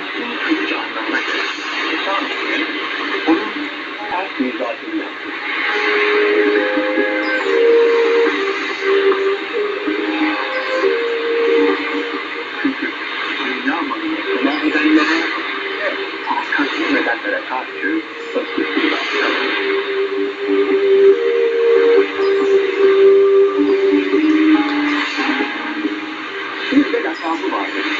Keskin kılıç anlamına gelir. Esasında onun sert mizahını yaptı. Çünkü dünya malını kına edenlere ve hakkasız edenlere karşı lakabı vardır.